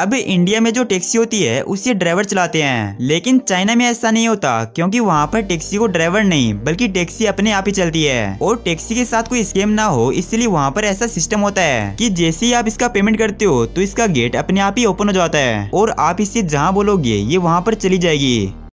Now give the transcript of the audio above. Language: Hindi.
अब इंडिया में जो टैक्सी होती है उसे ड्राइवर चलाते हैं। लेकिन चाइना में ऐसा नहीं होता, क्योंकि वहाँ पर टैक्सी को ड्राइवर नहीं, बल्कि टैक्सी अपने आप ही चलती है। और टैक्सी के साथ कोई स्कैम ना हो, इसलिए वहाँ पर ऐसा सिस्टम होता है कि जैसे ही आप इसका पेमेंट करते हो तो इसका गेट अपने आप ही ओपन हो जाता है। और आप इसे जहाँ बोलोगे, ये वहाँ पर चली जाएगी।